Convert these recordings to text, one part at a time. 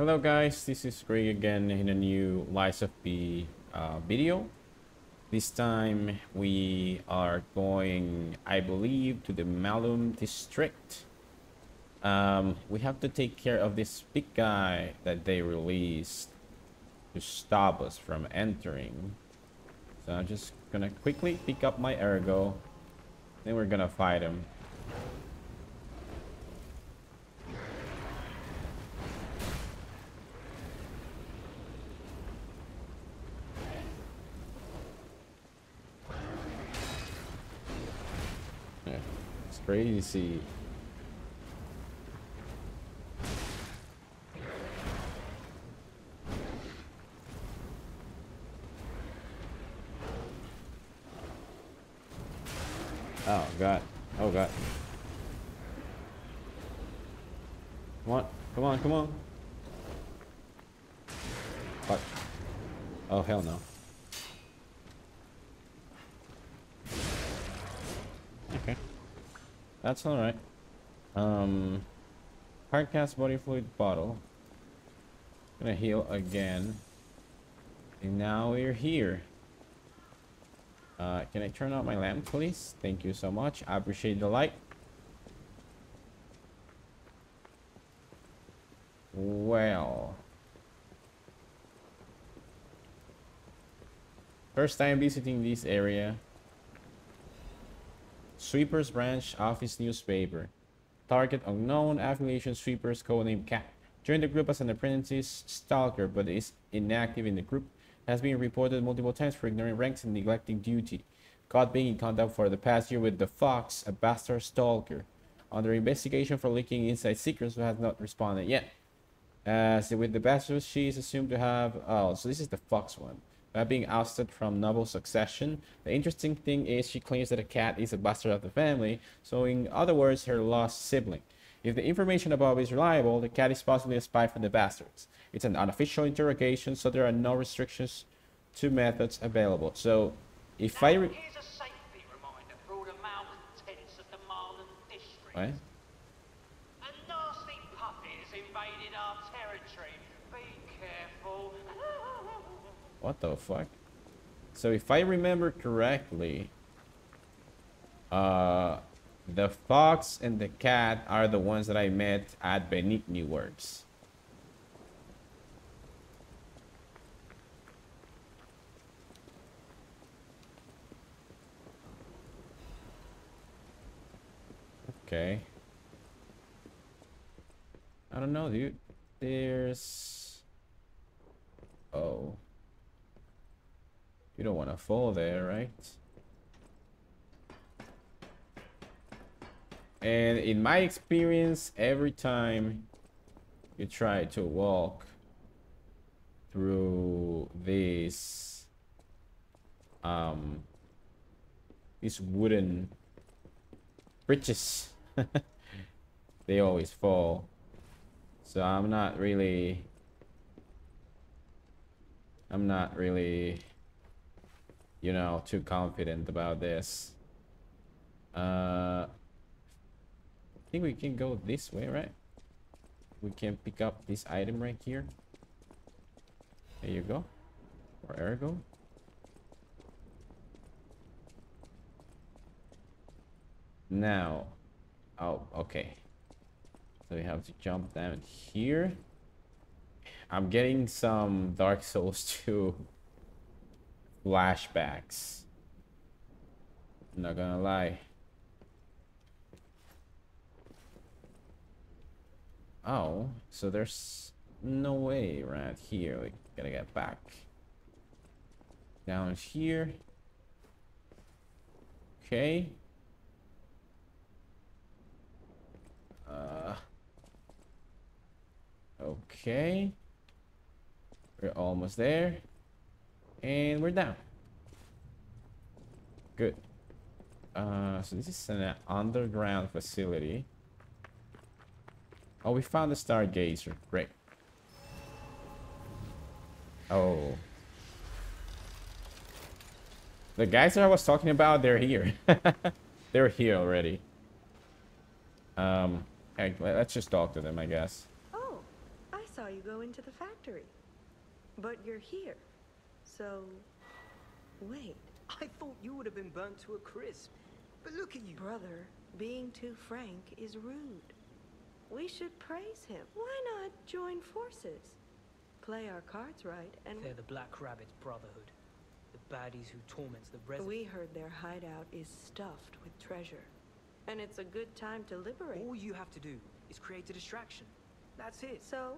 Hello guys, this is Greg again in a new Lies of P uh, video. This time we are going, I believe, to the Malum district. Um, we have to take care of this big guy that they released to stop us from entering. So I'm just gonna quickly pick up my ergo. Then we're gonna fight him. Yeah, it's crazy. Oh god. Oh god. Come on. Come on, come on. Fuck. Oh hell no. Okay. That's alright. Um Hardcast body fluid bottle. Gonna heal again. And now we're here. Uh, can I turn out my lamp, please? Thank you so much. I appreciate the light. Well. First time visiting this area. Sweepers Branch Office Newspaper. Target unknown. Affiliation Sweepers codename Cat. Joined the group as an apprentice stalker but is inactive in the group has been reported multiple times for ignoring ranks and neglecting duty. Caught being in contact for the past year with the Fox, a bastard stalker. Under investigation for leaking inside secrets who has not responded yet. As with the bastard, she is assumed to have... Oh, so this is the Fox one. By being ousted from noble succession. The interesting thing is she claims that a cat is a bastard of the family, so in other words, her lost sibling. If the information above is reliable, the cat is possibly a spy for the bastards. It's an unofficial interrogation, so there are no restrictions to methods available. So, if I... Now, here's a safety reminder for all the malcontents of the Malum district. What? What the fuck? So if I remember correctly, uh, the fox and the cat are the ones that I met at Venigni Works. Okay. I don't know, dude. There's... Oh. You don't want to fall there, right? And in my experience, every time you try to walk through this um these wooden bridges they always fall so i'm not really i'm not really you know too confident about this uh I think we can go this way, right? We can pick up this item right here. There you go. Or ergo. Now. Oh, okay. So we have to jump down here. I'm getting some Dark Souls 2 flashbacks. I'm not gonna lie. Oh, so there's no way right here. We gotta get back. Down here. Okay. Uh. Okay. We're almost there. And we're down. Good. Uh, so this is an underground facility. Oh, we found the Stargazer. Great. Oh. The guys that I was talking about, they're here. they're here already. Um, hey, let's just talk to them, I guess. Oh, I saw you you go into the factory. But you're here. So, wait. I thought you would have been burnt to a crisp. But look at you. Brother, being too frank is rude. We should praise him. Why not join forces? Play our cards right and They're the Black Rabbit's Brotherhood. The baddies who torments the residents. we heard their hideout is stuffed with treasure. And it's a good time to liberate. All you have to do is create a distraction. That's it. So,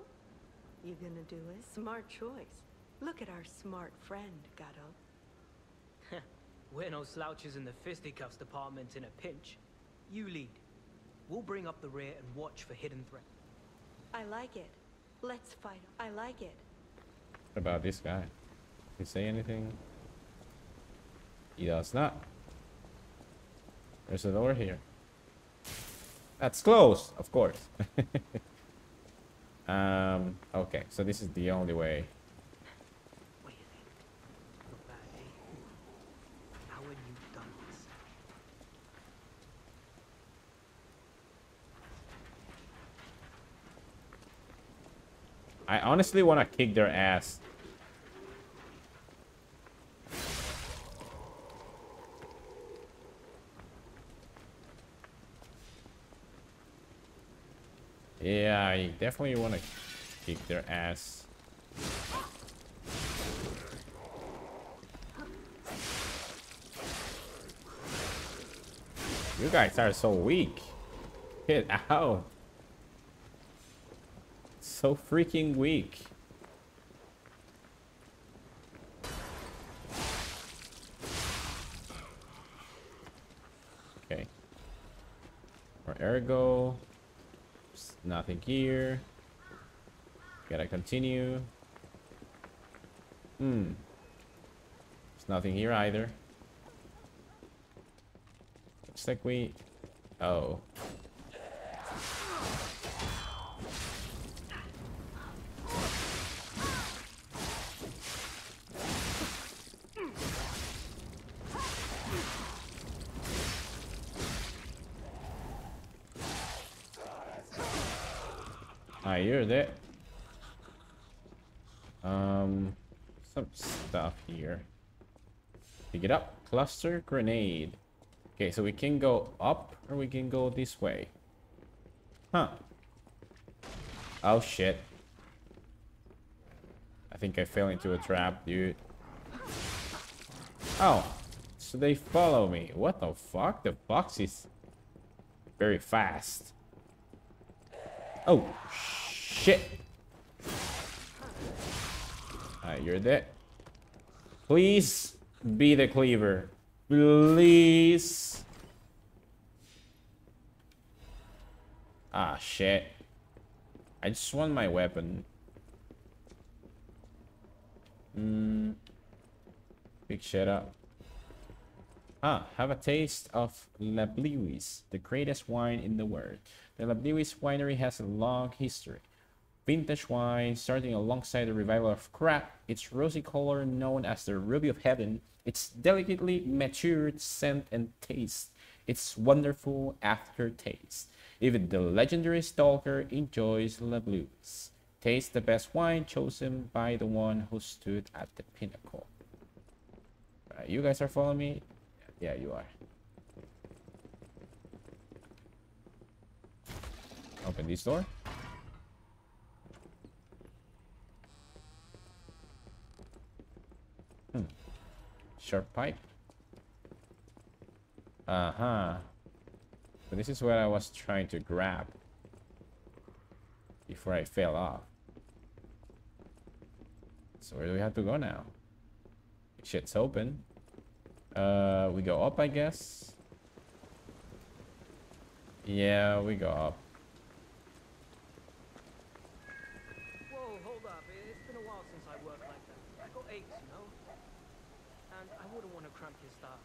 you gonna do it? Smart choice. Look at our smart friend, Gato. We're no slouches in the fisticuffs department in a pinch. You lead. We'll bring up the rear and watch for hidden threats. I like it. Let's fight. I like it. What about this guy? Did he say anything? He does not. There's a door here. That's closed, of course. um, okay, so this is the only way. Wait a minute. Not bad, eh? How have you done this? I honestly want to kick their ass. Yeah, I definitely want to kick their ass. You guys are so weak. Get out. So freaking weak. Okay. Or ergo. There's nothing here. Gotta continue. Hmm. There's nothing here either. Looks like we... Oh. Ah, you're there. Um, some stuff here. It up. Cluster grenade. Okay, so we can go up or we can go this way. Huh. Oh shit. I think I fell into a trap, dude. Oh, so they follow me. What the fuck? The box is very fast. Oh, shit. Alright, you're dead. Please be the cleaver. Please. Ah, shit. I just want my weapon. Hmm. Big shit up. Ah, have a taste of La Bleuis, the greatest wine in the world. The La Bleuis winery has a long history. Vintage wine starting alongside the revival of craft, its rosy color known as the ruby of heaven, its delicately matured scent and taste, its wonderful aftertaste. Even the legendary stalker enjoys La Bleuis. Taste the best wine chosen by the one who stood at the pinnacle. Alright, you guys are following me? Yeah, you are. Open this door. Sharp pipe. Uh-huh. So this is what I was trying to grab before I fell off. So where do we have to go now? Shit's open. Uh, we go up, I guess. Yeah, we go up. Whoa, hold up. It's been a while since I worked like that. I got aches, you know? And I wouldn't want to cramp your style.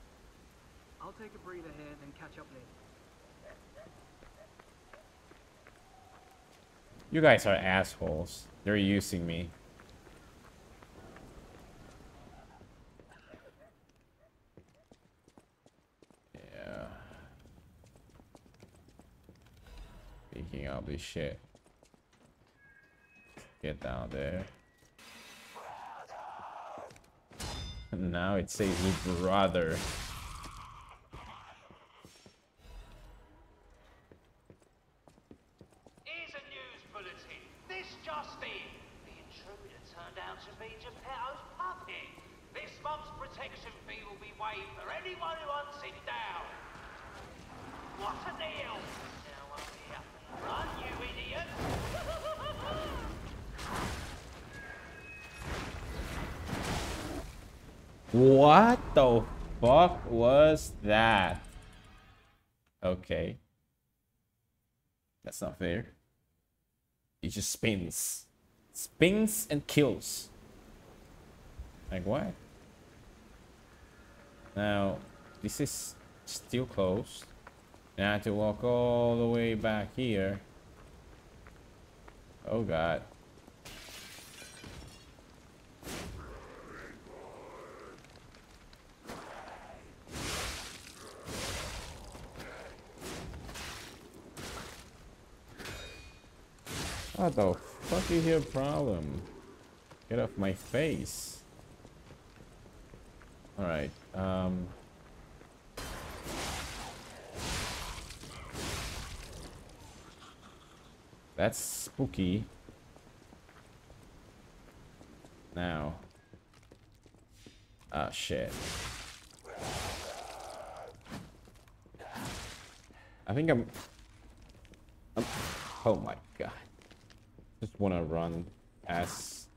I'll take a breather here, then catch up later. You guys are assholes. They're using me. Yeah. Picking up this shit. Get down there. Now it says brother. What the fuck was that? Okay. That's not fair. He just spins. Spins and kills. Like what? Now, this is still closed. I have to walk all the way back here. Oh god. What the fuck is your problem? Get off my face. Alright, um... That's spooky. Now. Ah, shit. I think I'm... I'm... Oh my god. Just wanna run past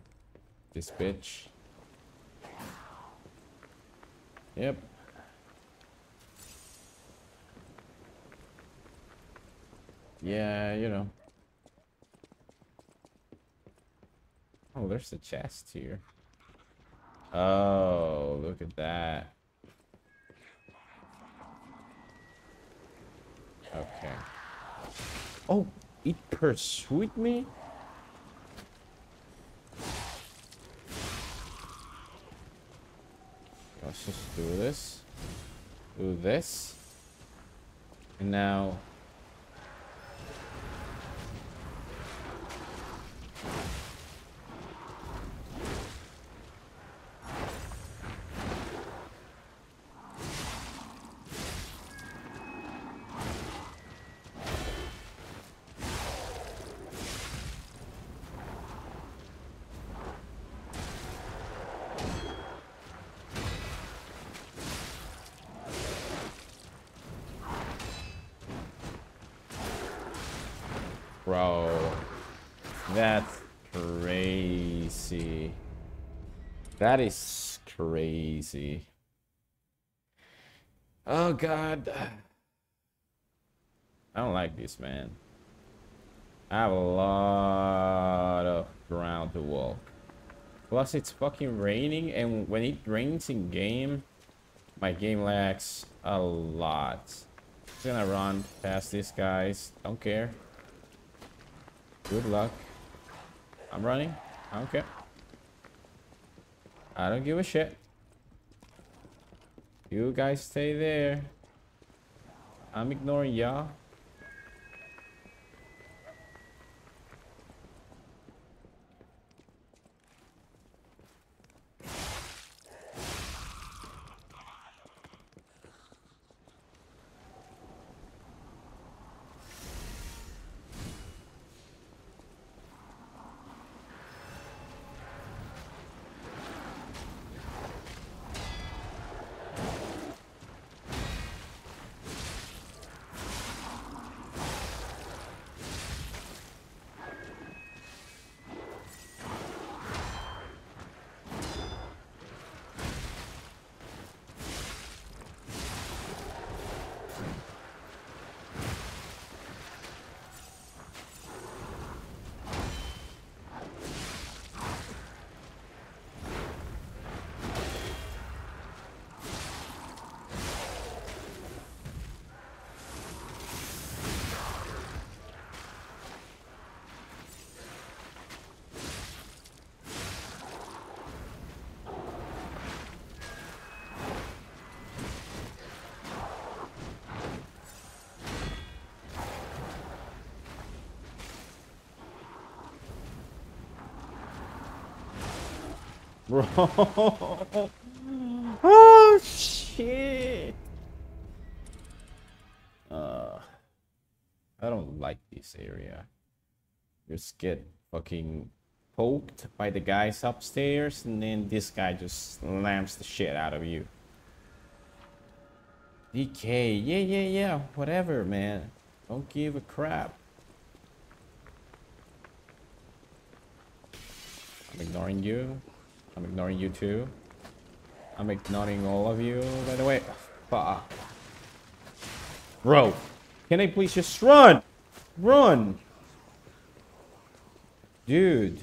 this bitch. Yep. Yeah, you know. Oh, there's a chest here. Oh, look at that. Okay. Oh, it pursued me? Let's just do this. Do this. And now... That is crazy. Oh god. I don't like this, man. I have a lot of ground to walk. Plus, it's fucking raining, and when it rains in game, my game lags a lot. Just gonna run past these guys. Don't care. Good luck. I'm running. I don't care. I don't give a shit. You guys stay there. I'm ignoring y'all. Bro. oh shit. Uh, I don't like this area. Just get fucking poked by the guys upstairs, and then this guy just slams the shit out of you. DK, yeah, yeah, yeah, whatever, man. Don't give a crap. I'm ignoring you. I'm ignoring you too. I'm ignoring all of you, by the way. Bro, can I please just run? Run! Dude.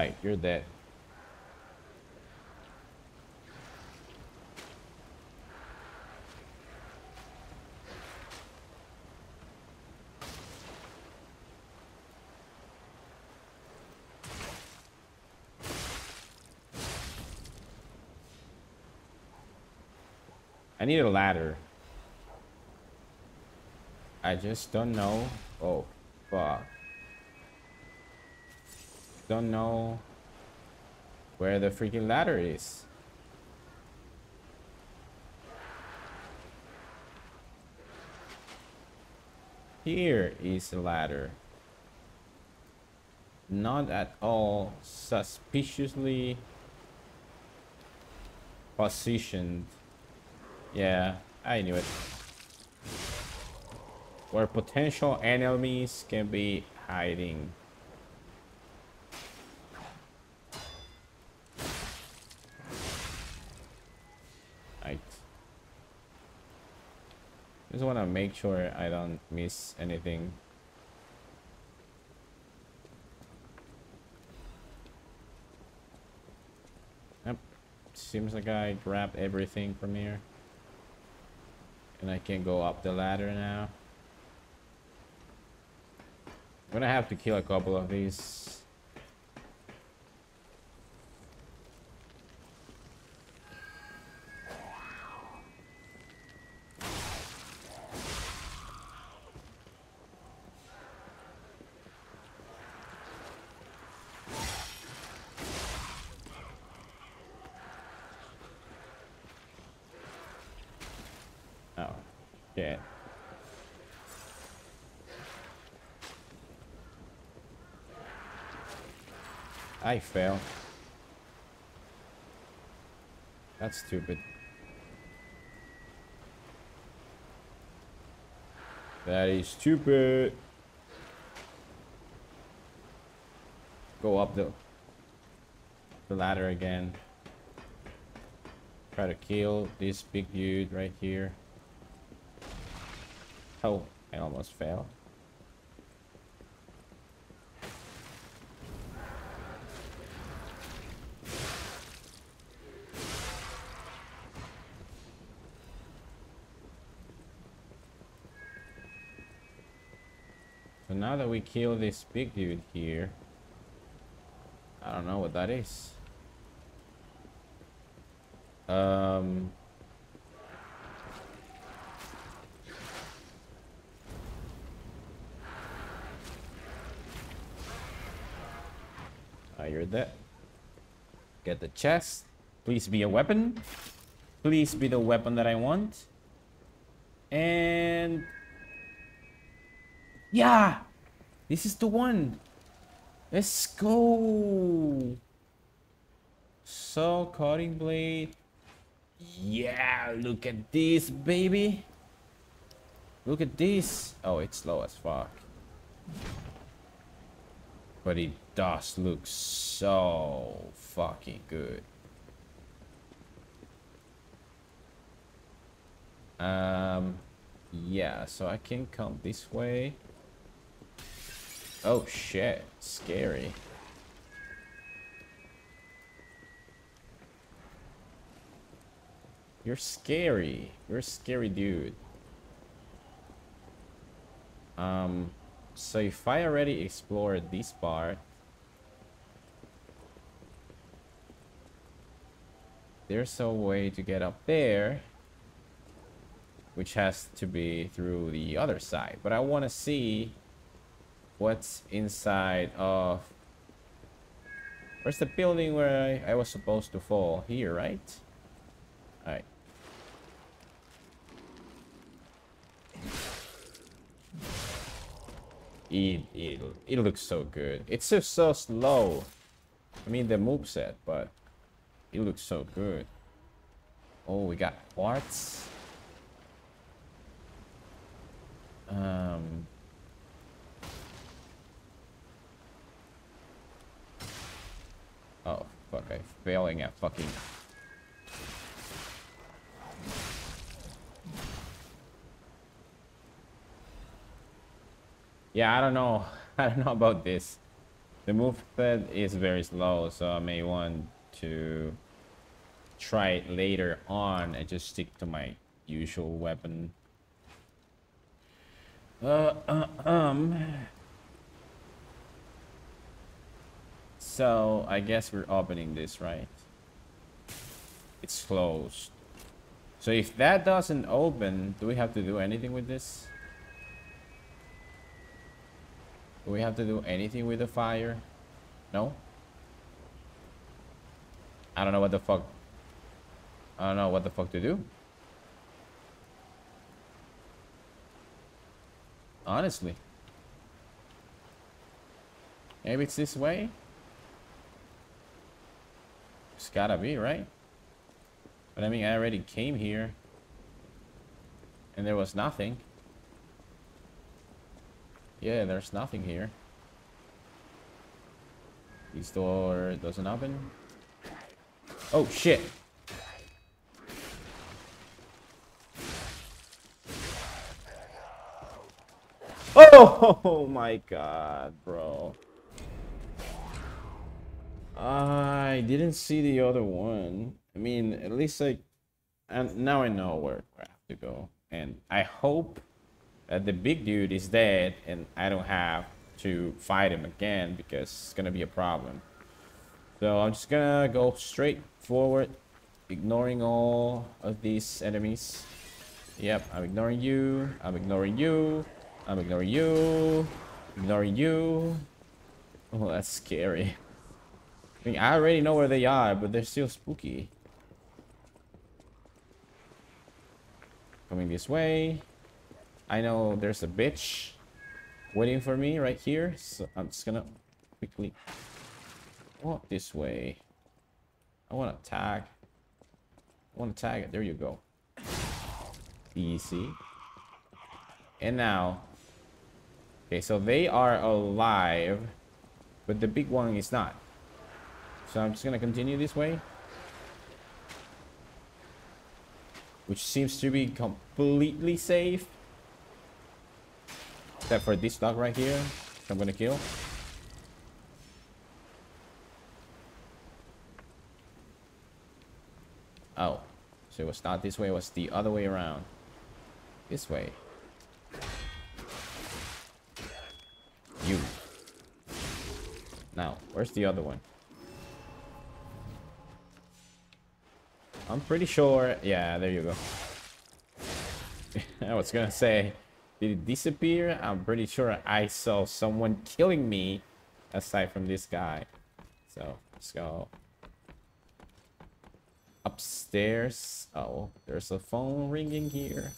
Alright, you're dead. I need a ladder. I just don't know. Oh, fuck. Don't know where the freaking ladder is. Here is the ladder. Not at all suspiciously positioned. Yeah, I knew it. Where potential enemies can be hiding. Right. Just want to make sure I don't miss anything. Yep. Seems like I grabbed everything from here. And I can go up the ladder now. I'm gonna have to kill a couple of these. Oh, shit. I fell. That's stupid. That is stupid. Go up the the ladder again. Try to kill this big dude right here. Oh, I almost fell. We kill this big dude here, I don't know what that is. Um, Ah, you're dead. Get the chest. Please be a weapon. Please be the weapon that I want. And... Yeah! This is the one! Let's go! So, cutting blade. Yeah, look at this, baby. Look at this. Oh, it's slow as fuck. But it does look so fucking good. Um, yeah, so I can come this way. Oh shit, scary. You're scary. You're a scary dude. Um, so if I already explored this part, there's a way to get up there, which has to be through the other side. But I want to see what's inside of... Where's the building where I, I was supposed to fall? Here, right? Alright. It, it, it looks so good. It's just so slow. I mean, the move set, but it looks so good. Oh, we got quartz. Um... Oh, fuck, I'm failing at fucking Yeah, I don't know. I don't know about this. The movement is very slow, so I may want to try it later on and just stick to my usual weapon. Uh, uh, um. So, I guess we're opening this, right? It's closed. So if that doesn't open, do we have to do anything with this? Do we have to do anything with the fire? No? I don't know what the fuck. I don't know what the fuck to do. Honestly. Maybe it's this way? It's gotta be, right? But I mean, I already came here. And there was nothing. Yeah, there's nothing here. This door doesn't open. Oh, shit. Oh, my god, bro. I didn't see the other one. I mean, at least I... And now I know where I have to go. And I hope uh, the big dude is dead and I don't have to fight him again because it's gonna be a problem. So I'm just gonna go straight forward, ignoring all of these enemies. Yep, I'm ignoring you, I'm ignoring you, I'm ignoring you, ignoring you. Oh, that's scary. I mean, I already know where they are, but they're still spooky. Coming this way. I know there's a bitch waiting for me right here, so I'm just gonna quickly walk this way. I want to tag. I want to tag it. There you go. Easy. And now, okay, so they are alive, but the big one is not. So I'm just gonna continue this way. Which seems to be completely safe. Except for this dog right here, I'm gonna kill. Oh, so it was not this way, it was the other way around. This way. You. Now, where's the other one? I'm pretty sure... Yeah, there you go. I was gonna say... Did it disappear? I'm pretty sure I saw someone killing me aside from this guy. So, let's go. upstairs. Oh, there's a phone ringing here.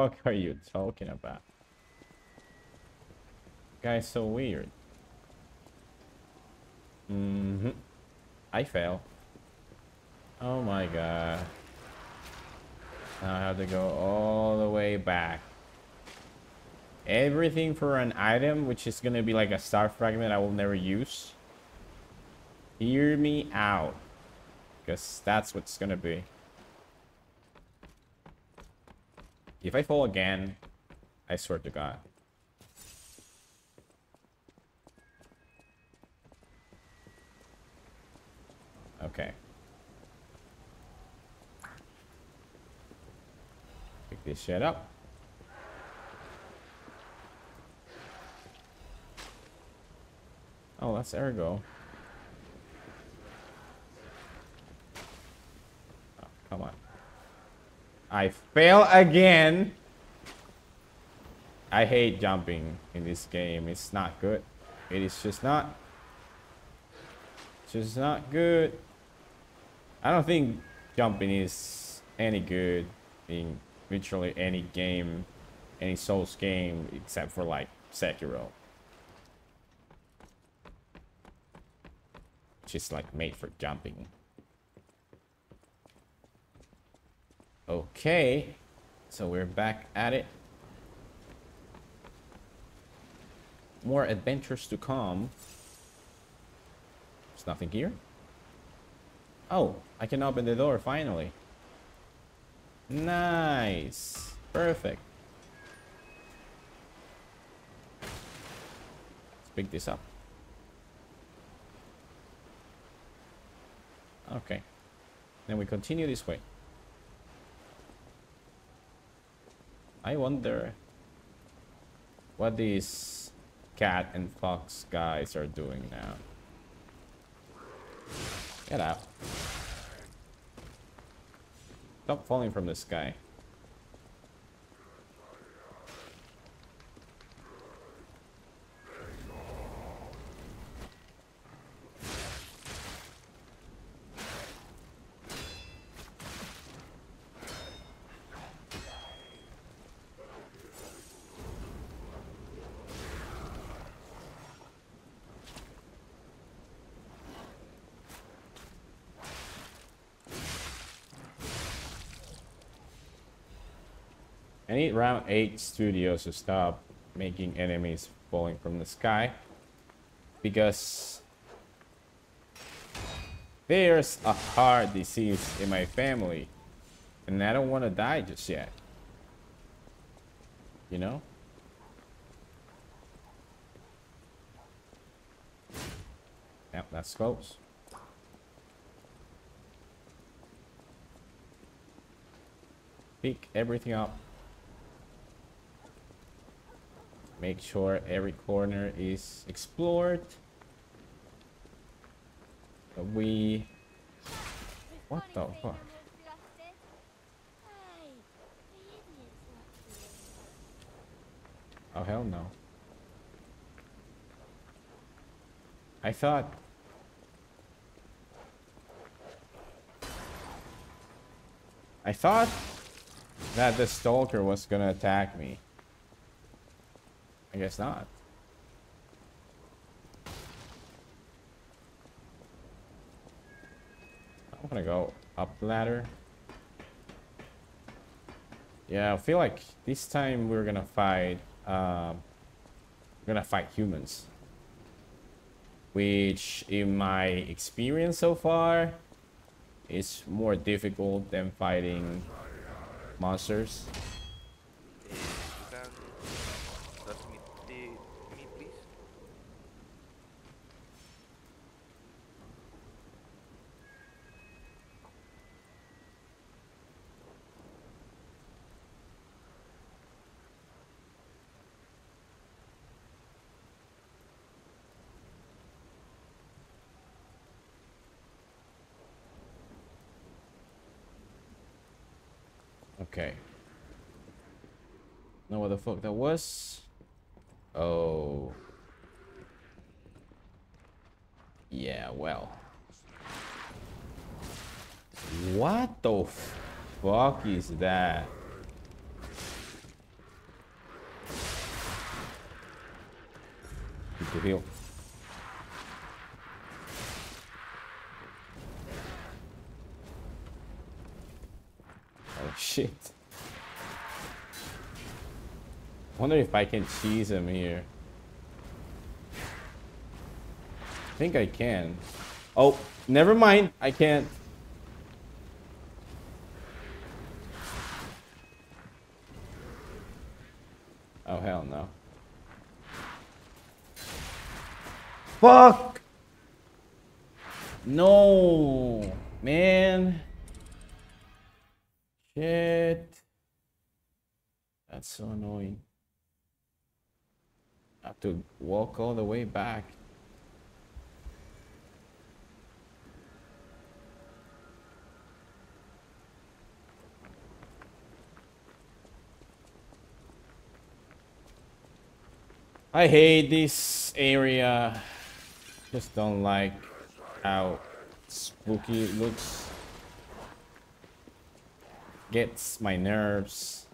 Fuck are you talking about? Guy's so weird. Mm-hmm. I fell. Oh my god. Now I have to go all the way back. Everything for an item, which is gonna be like a star fragment I will never use. Hear me out. Because that's what's gonna be. If I fall again, I swear to God. Okay. Pick this shit up. Oh, that's Ergo. Oh, come on. I fail again. I hate jumping in this game. It's not good. It is just not. Just not good. I don't think jumping is any good in literally any game, any Souls game, except for like Sekiro. Just like made for jumping. Okay, so we're back at it. More adventures to come. There's nothing here. Oh, I can open the door finally. Nice. Perfect. Let's pick this up. Okay. Then we continue this way. I wonder what these cat and fox guys are doing now. Get out. Stop falling from the sky. Round 8 studios to stop making enemies falling from the sky. Because there's a heart disease in my family. And I don't want to die just yet. You know? Yep, that's close. Pick everything up. Make sure every corner is explored. We... What the fuck? Oh, hell no. I thought... I thought that the stalker was gonna attack me. I guess not. I'm gonna go up the ladder. Yeah, I feel like this time we're gonna fight. Um, we're gonna fight humans, which, in my experience so far, is more difficult than fighting monsters. Eh, you can transmit the me, please. Okay. Know what the fuck that was? Oh. Yeah, well. What the fuck is that? Heal. Oh shit. Wonder if I can cheese him here. I think I can. Oh, never mind. I can't. Oh hell no. Fuck! No, man. Shit. That's so annoying. Have to walk all the way back. I hate this area. Just don't like how spooky it looks. Gets my nerves.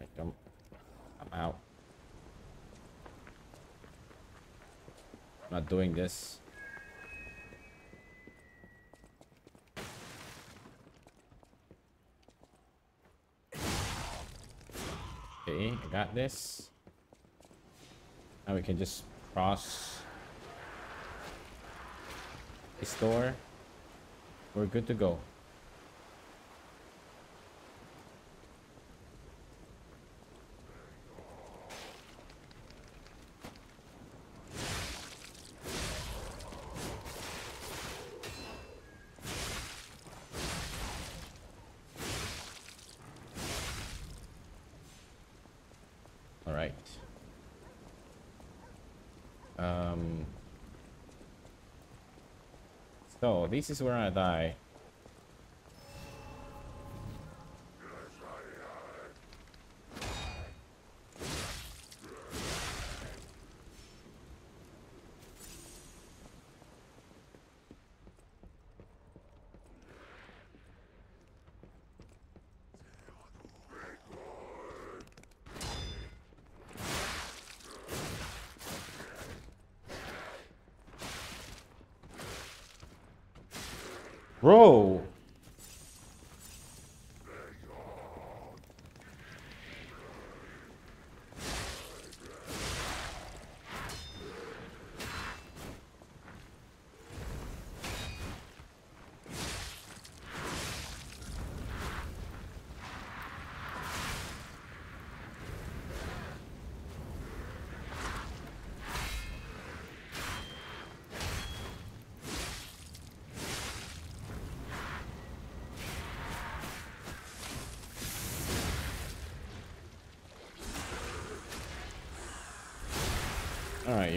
Right, I'm, Out. Not doing this. Okay, I got this. Now we can just cross this door. We're good to go. All right. Um. So this is where I die. Bro.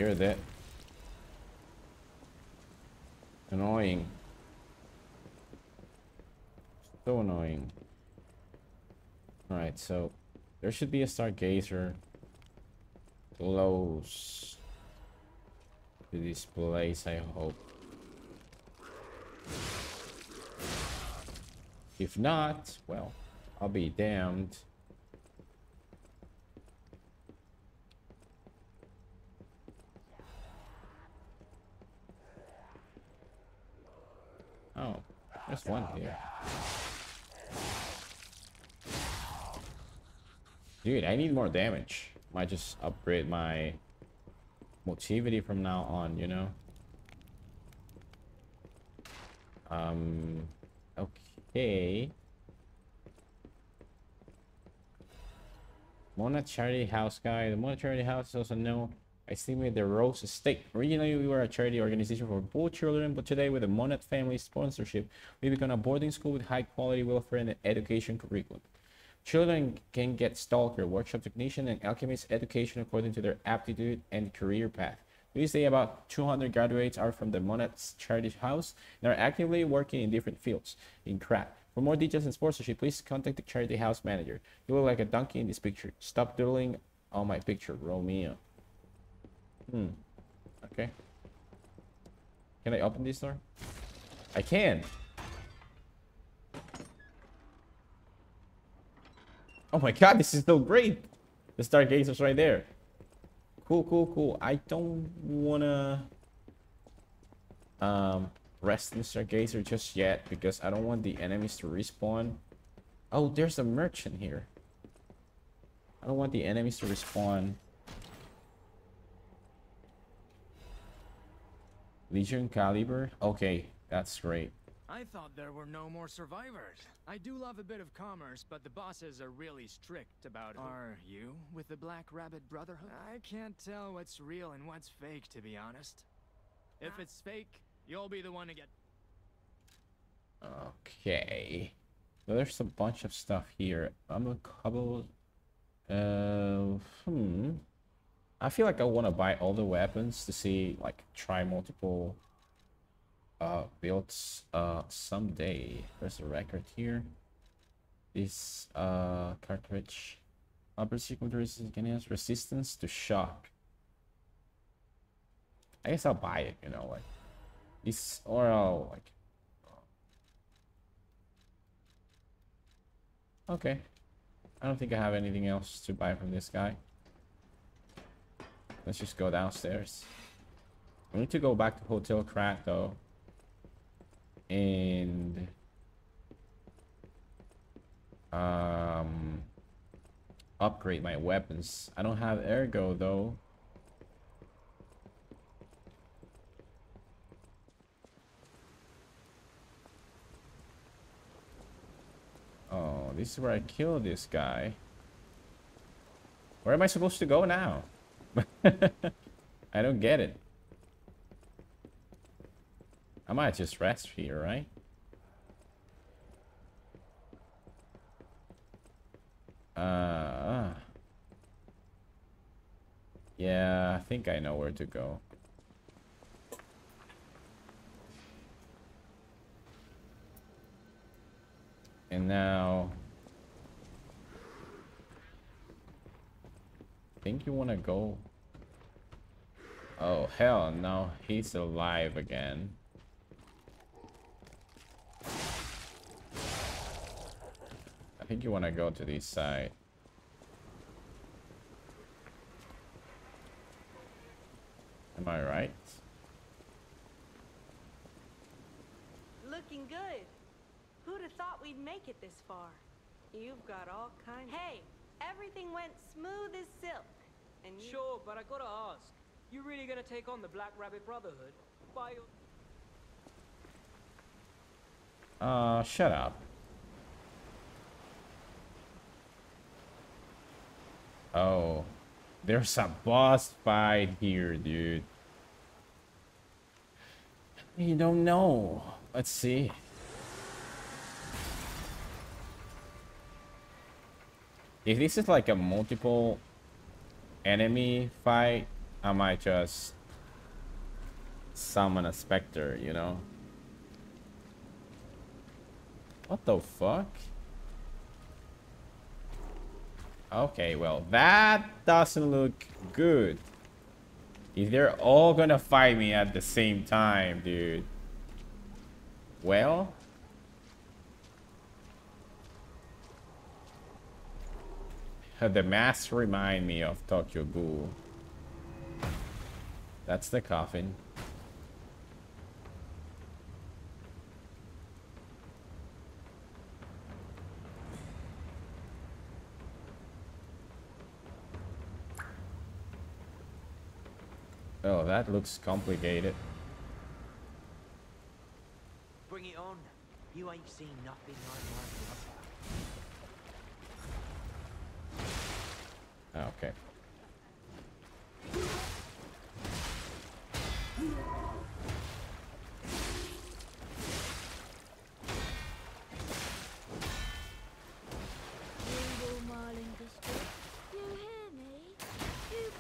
You're that. Annoying. So annoying. Alright, so there should be a stargazer close to this place, I hope. If not, well, I'll be damned. Oh, there's one here. Dude, I need more damage. Might just upgrade my motivity from now on, you know? Um, okay. Mona Charity House guy. The Mona Charity House is also known as the Rose Estate. Originally, we were a charity organization for poor children, but today, with the Monet family sponsorship, we become a boarding school with high quality welfare and education curriculum. Children can get stalker, workshop technician, and alchemist education according to their aptitude and career path. We say about 200 graduates are from the Monet's Charity House and are actively working in different fields in craft. For more details and sponsorship, please contact the Charity House manager. You look like a donkey in this picture. Stop doodling on my picture, Romeo. Hmm. Okay. Can I open this door? I can. Oh my god, this is so great. The stargazer's right there. Cool, cool, cool. I don't wanna um rest in stargazer just yet because I don't want the enemies to respawn. Oh, there's a merchant here. I don't want the enemies to respawn. Legion caliber. Okay, that's great. I thought there were no more survivors. I do love a bit of commerce, but the bosses are really strict about it. Are you with the Black Rabbit Brotherhood? I can't tell what's real and what's fake, to be honest. If it's fake, you'll be the one to get... Okay. Well, there's a bunch of stuff here. I'm a couple... Uh, hmm. I feel like I want to buy all the weapons to see, like, try multiple uh, builds uh, someday. There's a record here. This uh, cartridge upper has resistance to shock. I guess I'll buy it, you know, like this or I'll like Okay. I don't think I have anything else to buy from this guy. Let's just go downstairs. I need to go back to Hotel Krat though and um upgrade my weapons. I don't have ergo though. Oh, this is where I kill this guy. Where am I supposed to go now? I don't get it. I might just rest here, right? Uh, yeah, I think I know where to go. And now... think you want to go... Oh, hell no. He's alive again. I think you want to go to this side. Am I right? Looking good. Who'd have thought we'd make it this far? You've got all kinds. Hey, everything went smooth as silk. And you... Sure, but I gotta ask. You really gonna take on the Black Rabbit Brotherhood? By your... Uh, shut up. Oh. There's a boss fight here, dude. You don't know. Let's see. If this is like a multiple enemy fight, I might just summon a specter, you know? What the fuck? Okay, well, that doesn't look good. If they're all gonna fight me at the same time, dude. Well... the masks remind me of Tokyo Ghoul. That's the coffin. Oh, that looks complicated. Bring it on. You ain't seen nothing like my.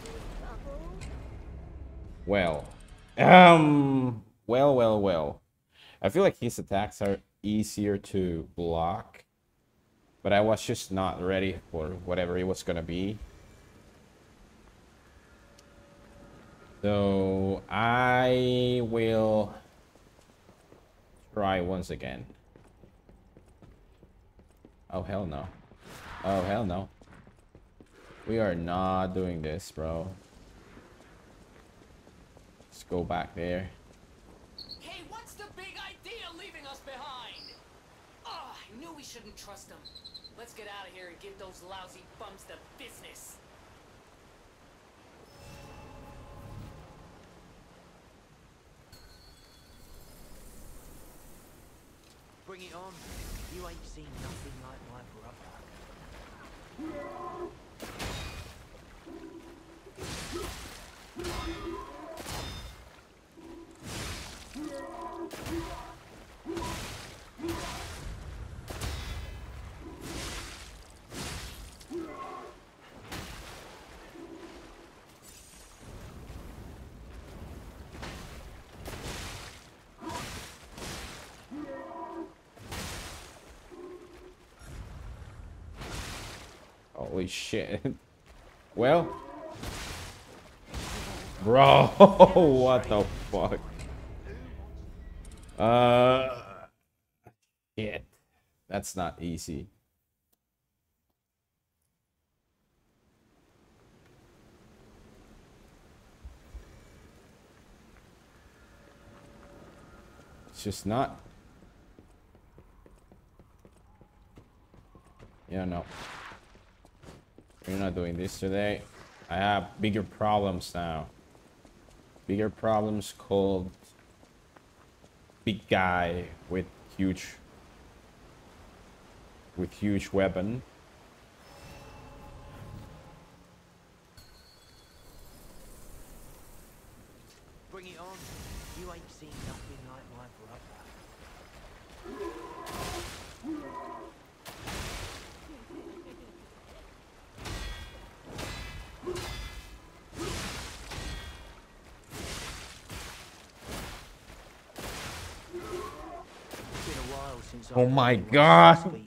Big trouble. Well. Um. Well, well, well. I feel like his attacks are easier to block. But I was just not ready for whatever it was gonna be. So I will try once again. Oh hell no. Oh hell no. We are not doing this, bro. Let's go back there. Hey, what's the big idea leaving us behind? Ah, I knew we shouldn't trust them. Let's get out of here and give those lousy bums the business. Bring it on. You ain't seen nothing like my brother. Holy shit. well. Bro, what the fuck? Uh. Shit. That's not easy. It's just not. Yeah, no. We're not doing this today. I have bigger problems now. Bigger problems called big guy with huge with huge weapon. Bring it on. You ain't seen nothing like my brother. It's been a while since Oh I've my God.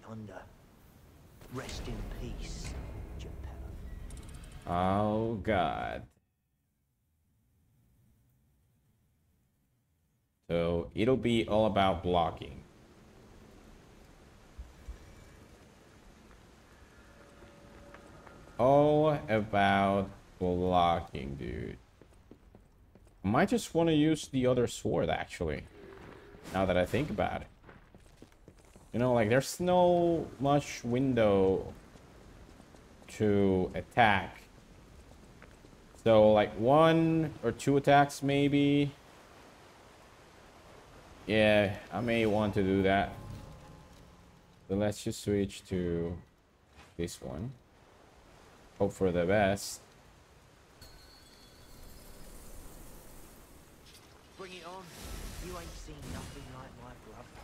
Rest in peace, Geppetto. Oh god. So it'll be all about blocking. All about blocking, dude. I might just want to use the other sword, actually. Now that I think about it. You know, like, there's no much window to attack. So, like, one or two attacks, maybe. Yeah, I may want to do that. So let's just switch to this one. Hope for the best. Bring it on. You ain't seen nothing like my brother.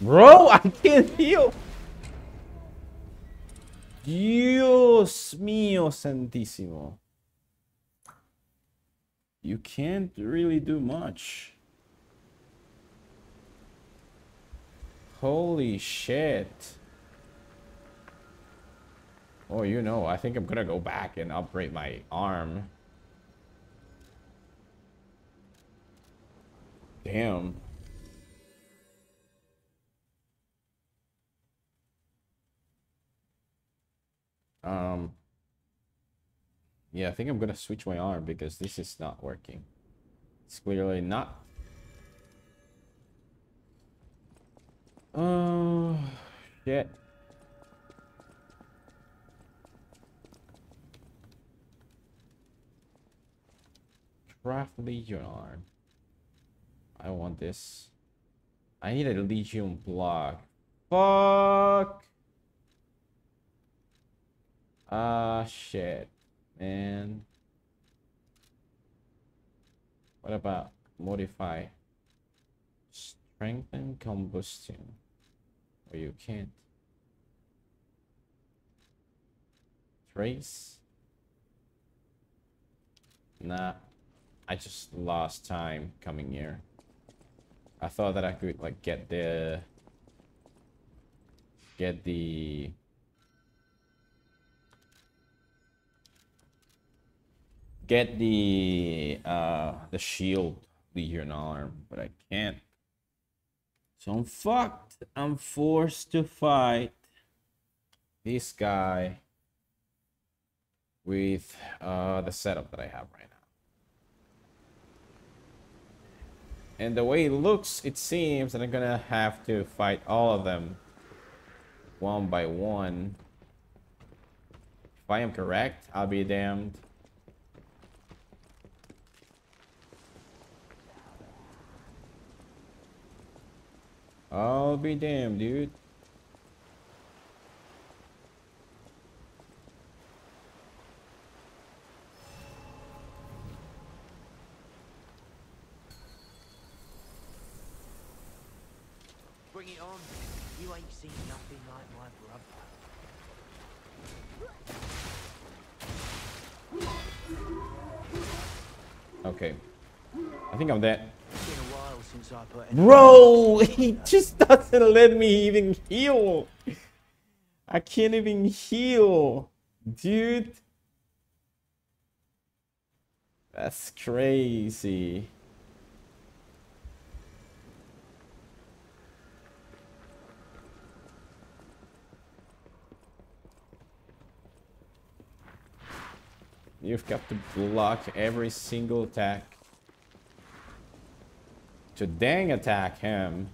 Bro, I can't heal. Dios mío santísimo. You can't really do much. Holy shit. Oh, you know, I think I'm gonna go back and upgrade my arm. Damn. Um. Yeah, I think I'm gonna switch my arm because this is not working. It's clearly not. Oh, shit. Craft Legion arm. I want this. I need a Legion block. Fuck! Ah, shit. Man. What about modify? Strengthen combustion. Or you can't. Trace? Nah. I just lost time coming here. I thought that I could like get the get the get the uh the shield legion arm, but I can't. So I'm fucked. I'm forced to fight this guy with uh the setup that I have right now. And the way it looks, it seems that I'm gonna have to fight all of them one by one. If I am correct, I'll be damned. I'll be damned, dude. Bring it on. You ain't seen nothing like my brother. Okay. I think I'm dead. Bro, he just doesn't let me even heal. I can't even heal. Dude. That's crazy. You've got to block every single attack to dang attack him.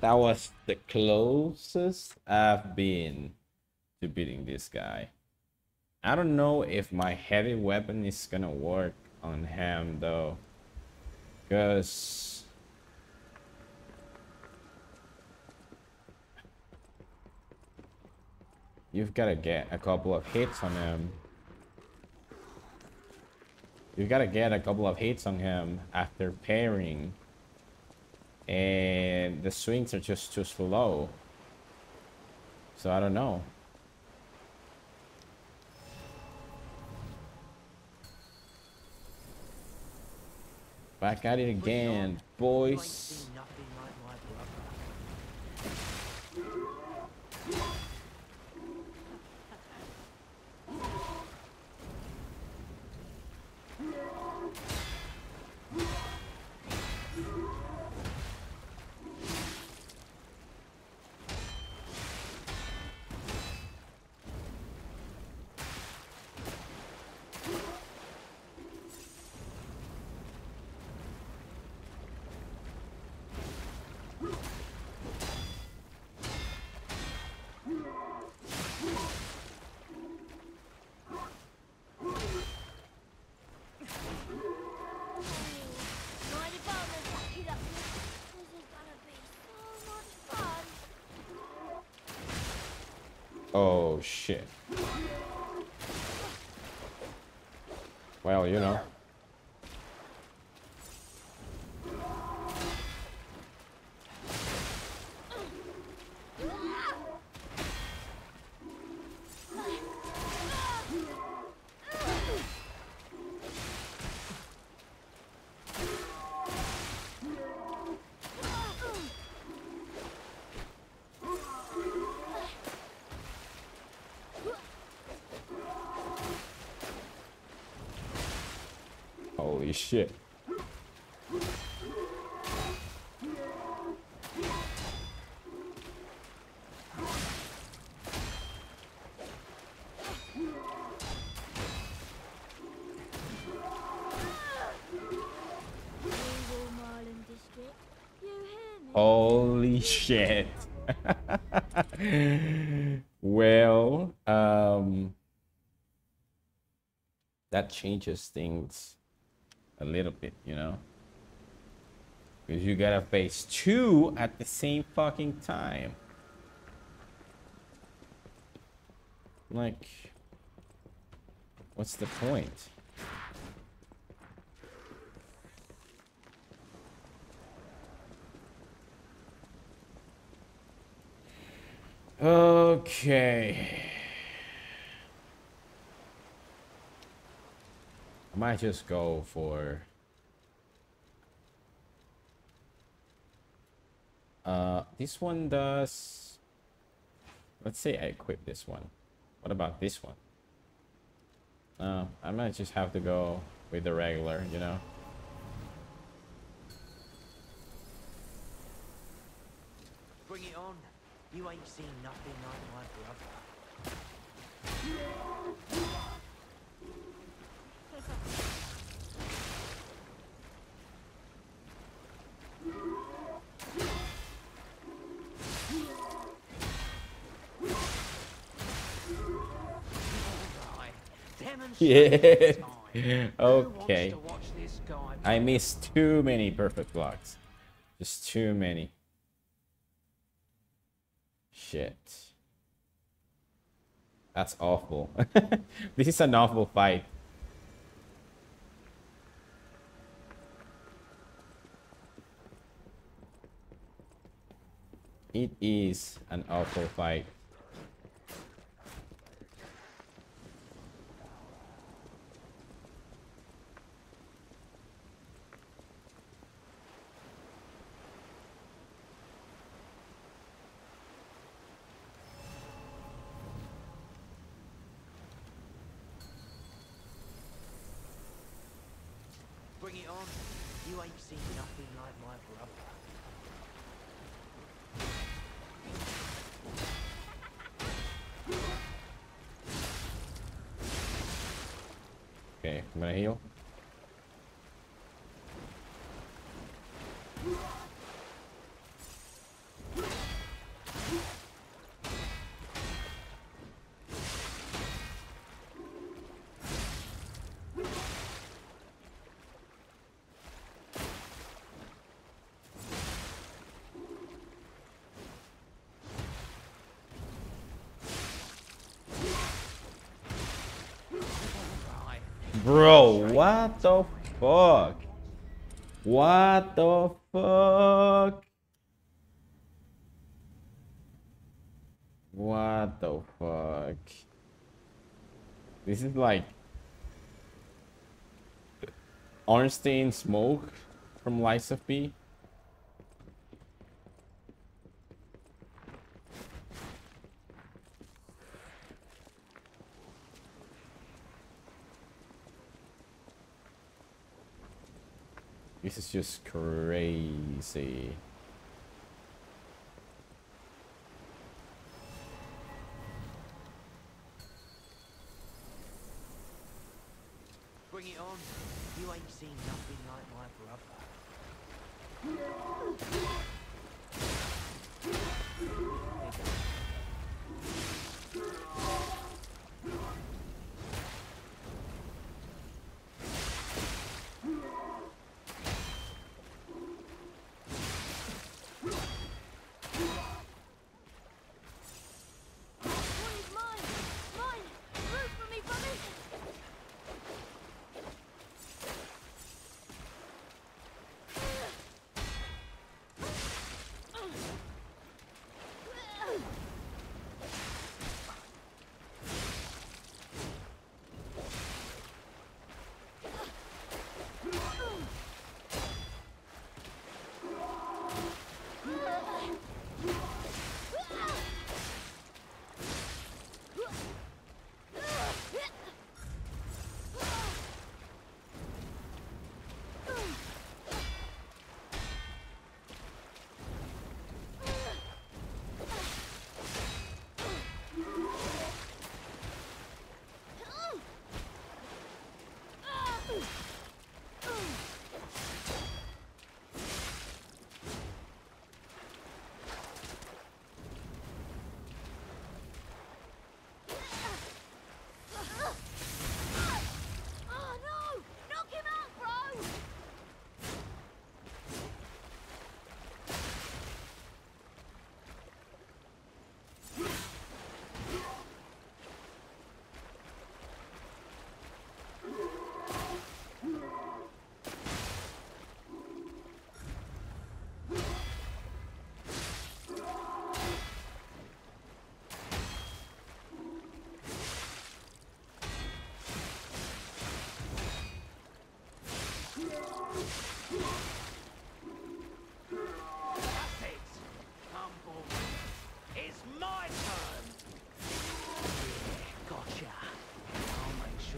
That was the closest I've been to beating this guy. I don't know if my heavy weapon is gonna work on him though. Because you've gotta get a couple of hits on him. You've gotta get a couple of hits on him after pairing and the swings are just too slow. So I don't know. Back at it again, boys. Oh, shit. Well, you know. Shit. well, um that changes things a little bit, you know? Because you gotta face two at the same fucking time. Like, what's the point? Okay. I just go for uh this one does let's say I equip this one. What about this one? Uh, I might just have to go with the regular, you know. Bring it on. You ain't seen nothing like my brother. Yeah. time. Who wants okay. to watch this guy I missed too many perfect blocks. Just too many. Shit. That's awful. this is an awful fight. It is an awful fight. Bring it on. You ain't seen nothing like my brother. Okay, I'm gonna heal. Right. Bro, what the fuck? What the fuck? What the fuck? This is like Ornstein Smough from P. This is just crazy.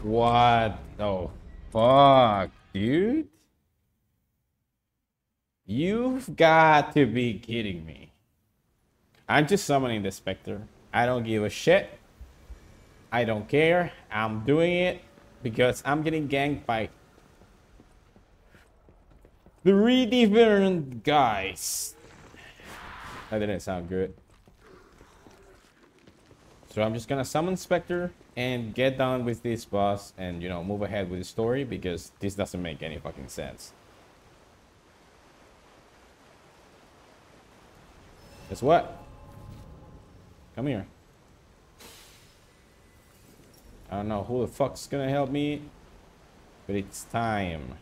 What the fuck, dude? You've got to be kidding me. I'm just summoning the Spectre. I don't give a shit. I don't care. I'm doing it because I'm getting ganked by three different guys. That didn't sound good. So I'm just gonna summon Spectre and get done with this boss and you know move ahead with the story because this doesn't make any fucking sense. Guess what? Come here. I don't know who the fuck's gonna help me, but it's time.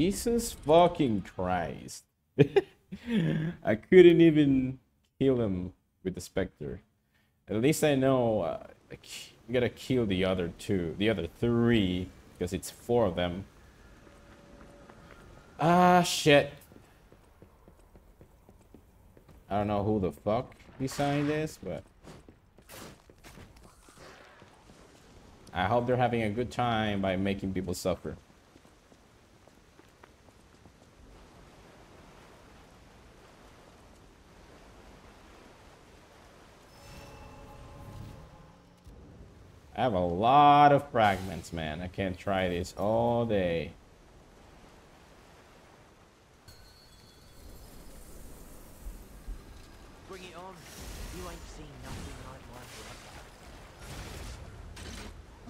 Jesus fucking Christ. I couldn't even kill him with the Spectre. At least I know uh, I gotta kill the other two, the other three, because it's four of them. Ah, shit. I don't know who the fuck designed this, but I hope they're having a good time by making people suffer. I have a lot of fragments, man. I can't try this all day. Bring it on. You ain't seen nothing like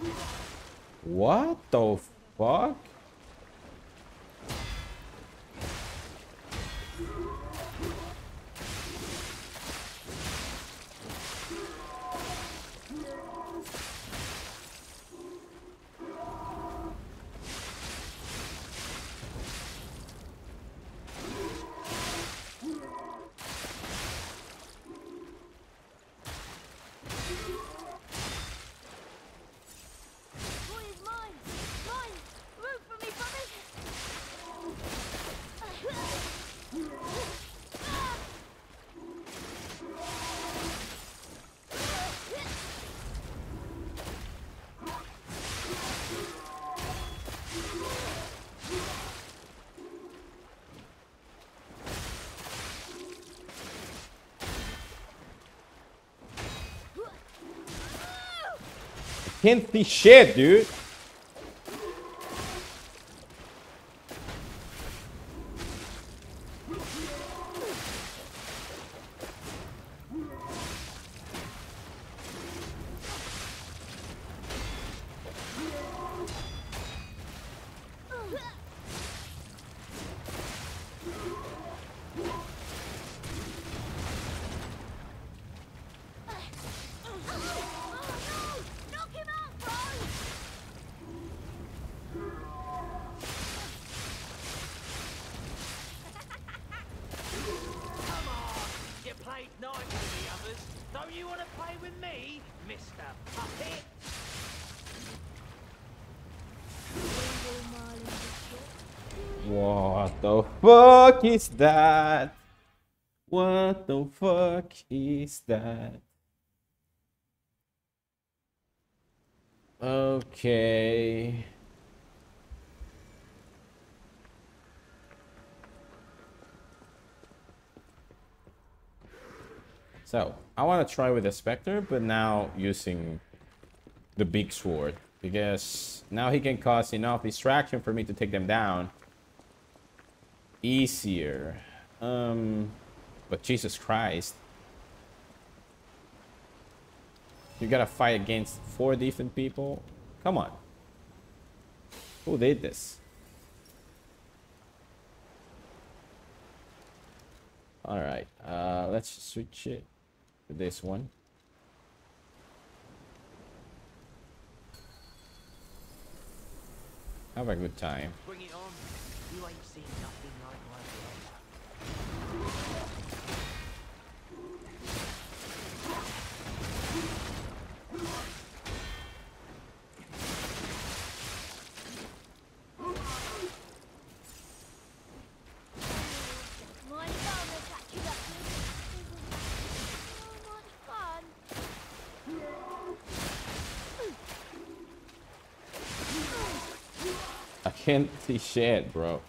my. What the fuck? Can't shit, dude. With me, Mr. Puppet? What the fuck is that? What the fuck is that? Okay. So, I want to try with the Spectre, but now using the big sword. Because now he can cause enough distraction for me to take them down easier. Um, but Jesus Christ. You gotta fight against four different people? Come on. Who did this? Alright, uh, let's switch it this one. Have a good time. See shit, bro.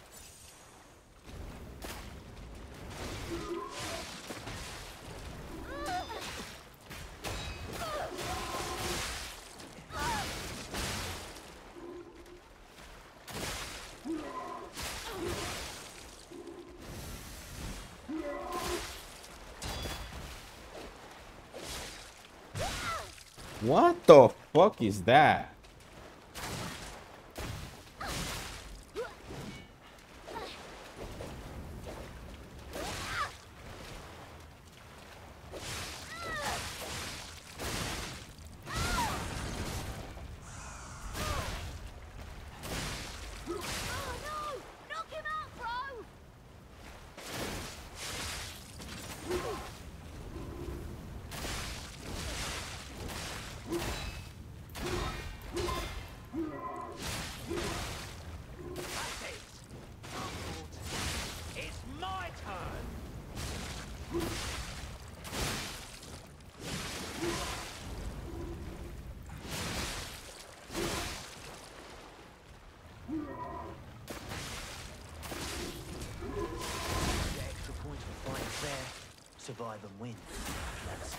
What the fuck is that? Oh no! Knock him out, bro! That's it. Uncle. It's my turn. Get extra points for fighting fair, survive and win. That's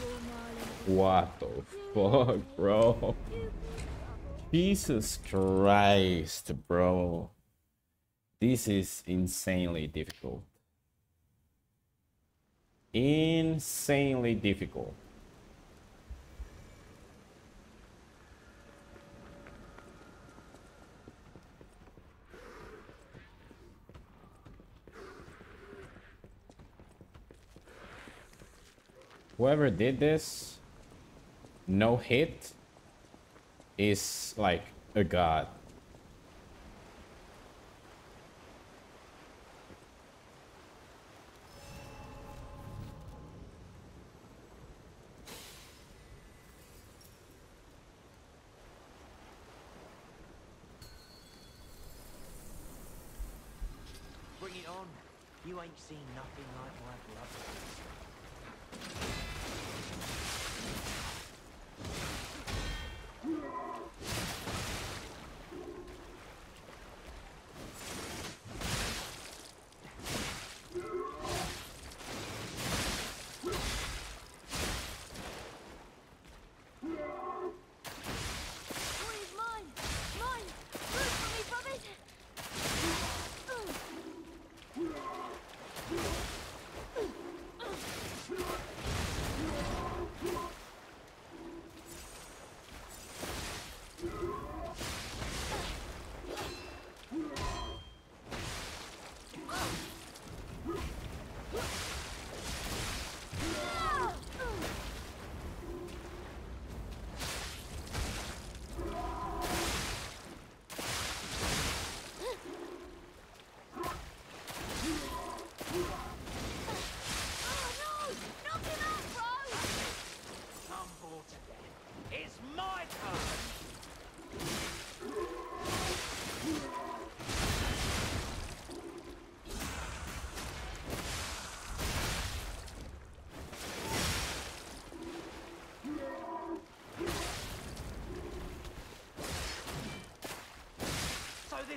Rainbow Marlin What the fuck, bro? Jesus Christ, bro. This is insanely difficult. Insanely difficult. Whoever did this, no hit, is like a god.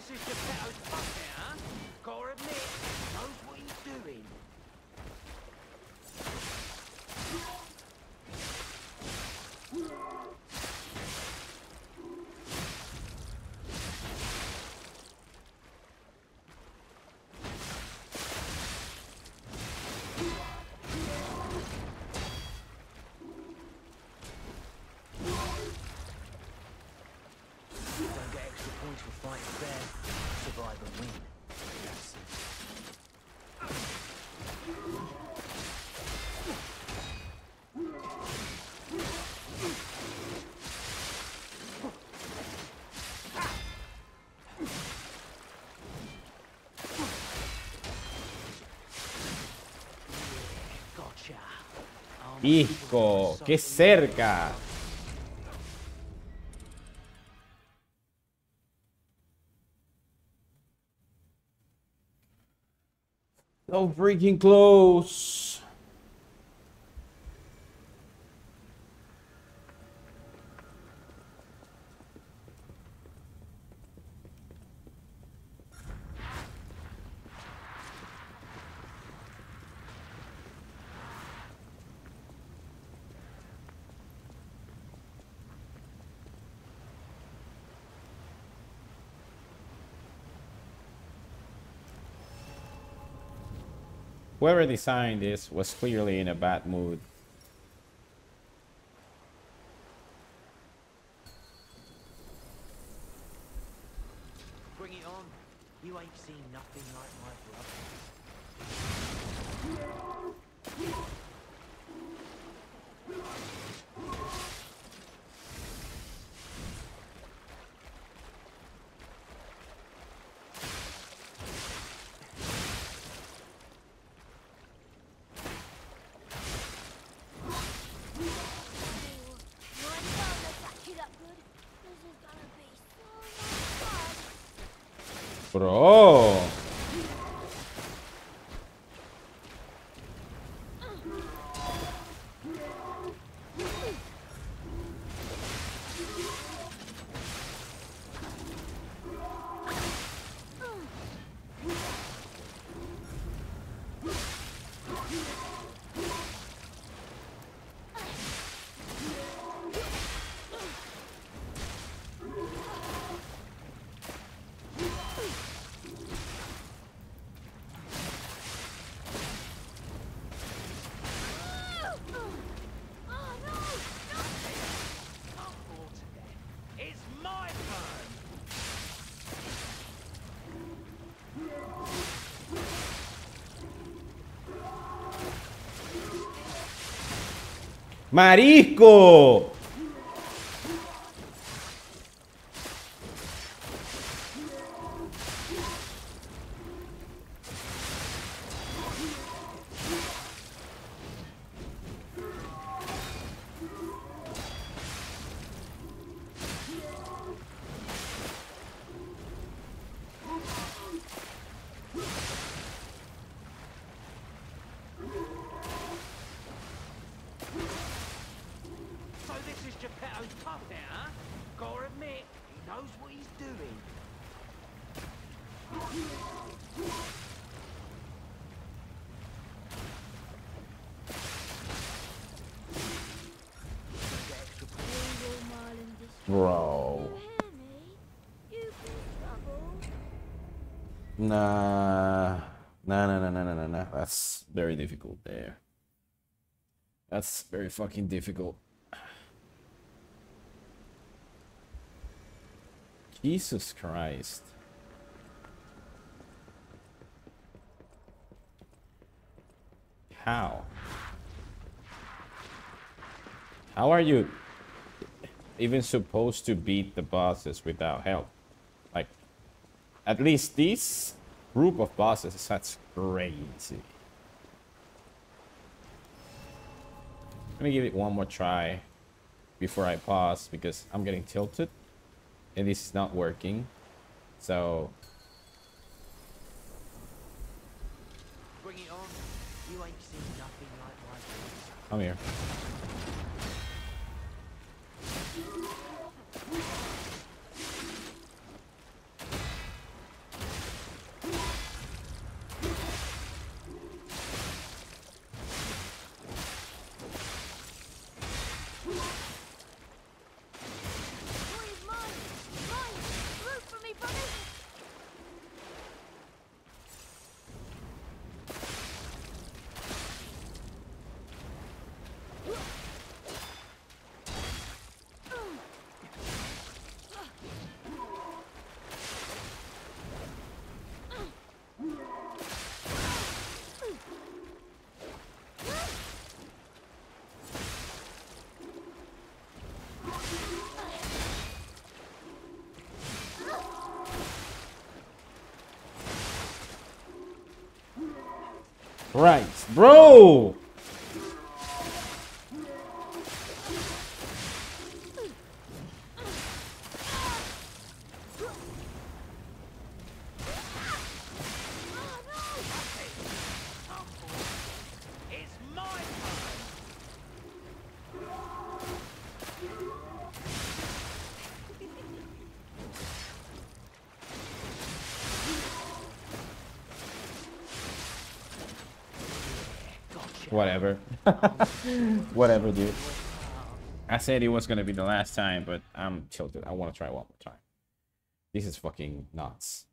This is the battle Pisco, qué cerca. So freaking close. Whoever designed this was clearly in a bad mood. Pro. Marisco. Very fucking difficult. Jesus Christ. How? How are you even supposed to beat the bosses without help? Like, at least this group of bosses, that's crazy. Let me give it one more try before I pause because I'm getting tilted and this is not working. So, Bring it on. You ain't seen nothing like my voice. come here. Boy is mine! Mine! Root for me, buddy! Right, bro! It's my turn. Whatever. Whatever, dude. I said it was gonna be the last time, but I'm tilted. I want to try one more time. This is fucking nuts.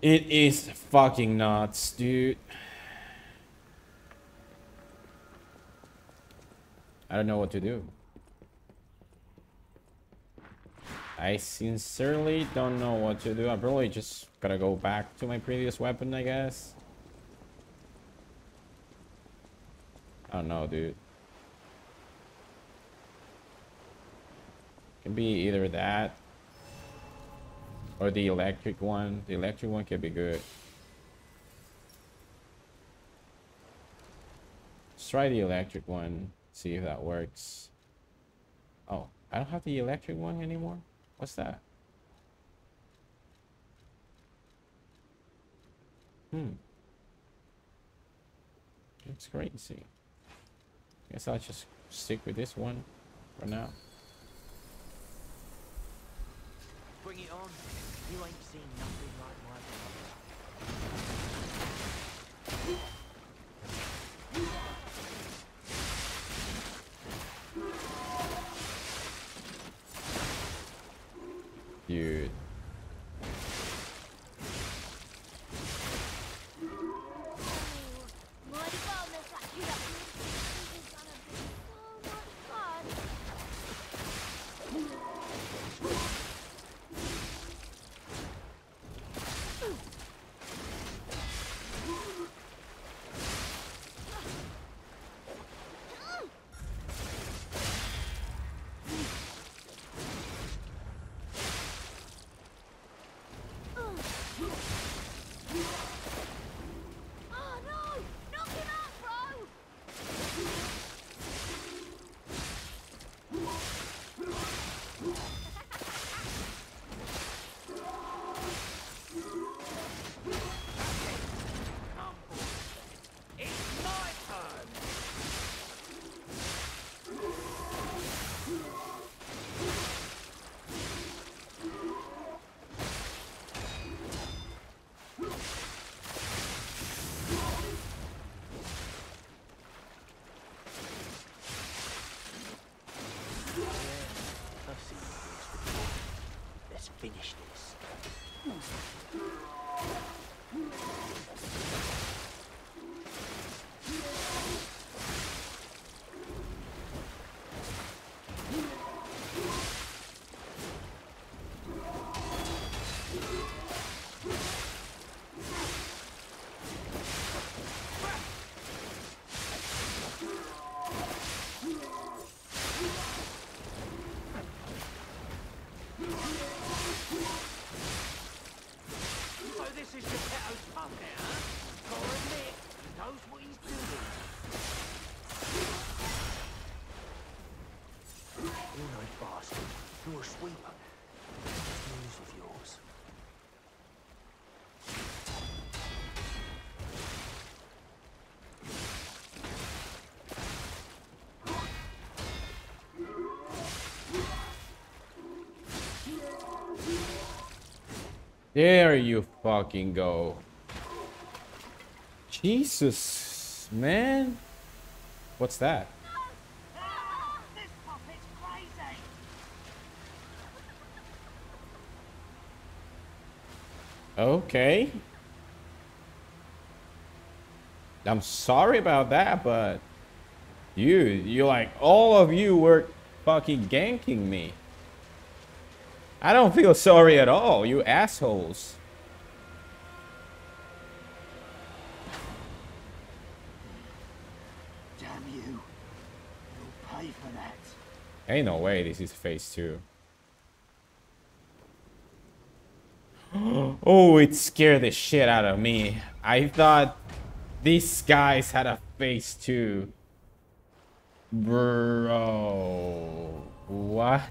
It is fucking nuts, dude. I don't know what to do. I sincerely don't know what to do. I'm probably just gotta go back to my previous weapon, I guess. I don't know, dude. Can be either that or the electric one. The electric one can be good. Let's try the electric one. See if that works. Oh, I don't have the electric one anymore. What's that? Hmm. It's crazy. Guess I'll just stick with this one for now. Bring it on. You ain't seen nothing like my. Dude. There you fucking go. Jesus, man. What's that? Okay. I'm sorry about that, but you, you like all of you were fucking ganking me. I don't feel sorry at all, you assholes. Damn you. You'll pay for that. Ain't no way this is phase two. oh, it scared the shit out of me. I thought these guys had a phase two. Bro. What?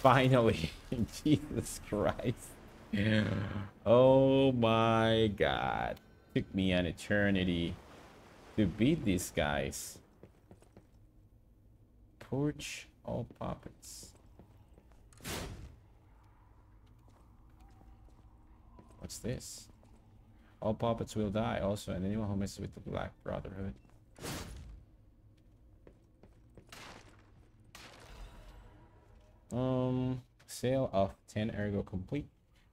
Finally. Jesus Christ. Yeah. Oh my god. Took me an eternity to beat these guys. Purge all puppets. What's this? All puppets will die also, and anyone who messes with the Black Brotherhood. Um, sale of 10 ergo complete.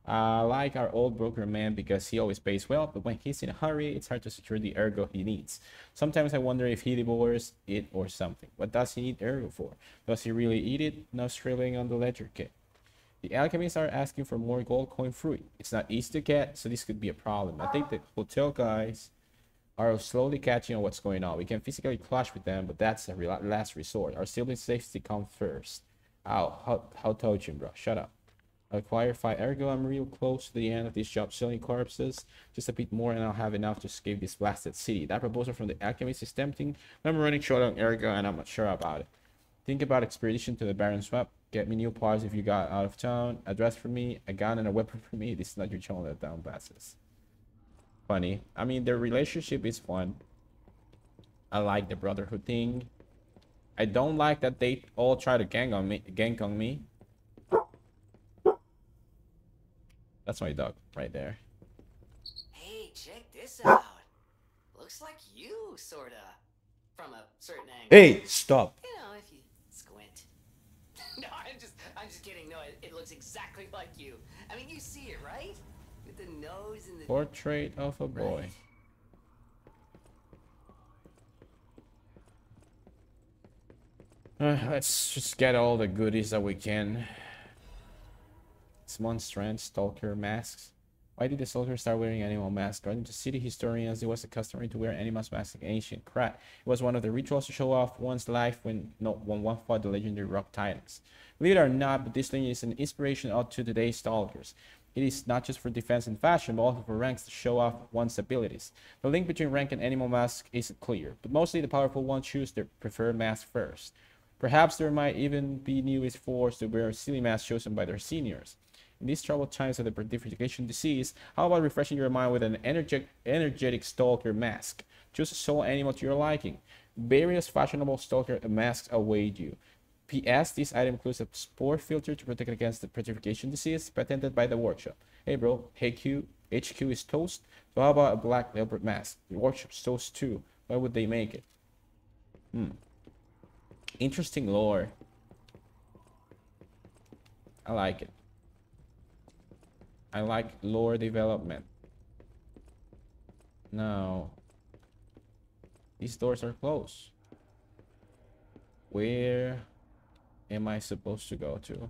I like our old broker man because he always pays well, but when he's in a hurry, it's hard to secure the ergo he needs. Sometimes I wonder if he devours it or something. What does he need ergo for? Does he really eat it? No scribbling on the ledger kit. The alchemists are asking for more gold coin fruit. It's not easy to get, so this could be a problem. I think the hotel guys are slowly catching on what's going on. We can physically clash with them, but that's a last resort. Our siblings' safety comes first. Ow, how, how told you, bro? Shut up. Acquire 5 ergo. I'm real close to the end of this job selling corpses. Just a bit more and I'll have enough to escape this blasted city. That proposal from the alchemist is tempting, I'm running short on ergo and I'm not sure about it. Think about expedition to the Barren Swamp. Get me new parts if you got out of town. A dress for me, a gun and a weapon for me. This is not your channel that down passes. Funny. I mean, their relationship is fun. I like the brotherhood thing. I don't like that they all try to gang on me, gank on me. That's my dog right there. Hey, check this out. Looks like you, sorta. From a certain angle. Hey, stop. You know, if you squint. no, I'm just, I'm just kidding. No, it, it looks exactly like you. I mean, you see it, right? With the nose and the. Portrait of a boy. Uh, let's just get all the goodies that we can. Smon strength, stalker masks. Why did the soldier start wearing animal masks? According to city historians, it was a customary to wear animal masks in ancient Krat. It was one of the rituals to show off one's life when no when one fought the legendary rock titans. Believe it or not, but this lineage is an inspiration out to today's stalkers. It is not just for defense and fashion, but also for ranks to show off one's abilities. The link between rank and animal mask isn't clear, but mostly the powerful ones choose their preferred mask first. Perhaps there might even be newest forced to wear silly masks chosen by their seniors. In these troubled times of the petrification disease, how about refreshing your mind with an energetic, energetic stalker mask? Choose a soul animal to your liking. Various fashionable stalker masks await you. P.S. This item includes a spore filter to protect against the petrification disease, patented by the workshop. Hey bro, HQ, HQ is toast. So how about a black leopard mask? The workshop's toast too. Why would they make it? Hmm. Interesting lore. I like it. I like lore development. Now, these doors are closed. Where am I supposed to go to?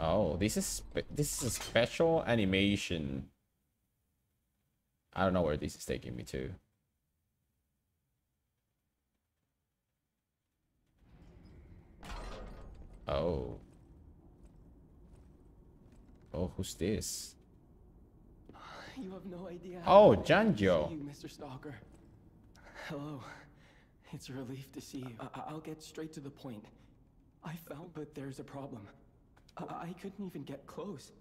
Oh, this is this is a special animation. I don't know where this is taking me to. Oh. Oh, who's this? You have no idea. Oh, how glad Janjo. You, Mr. Stalker. Hello. It's a relief to see you. I- I'll get straight to the point. I found, but there's a problem. I, I couldn't even get close.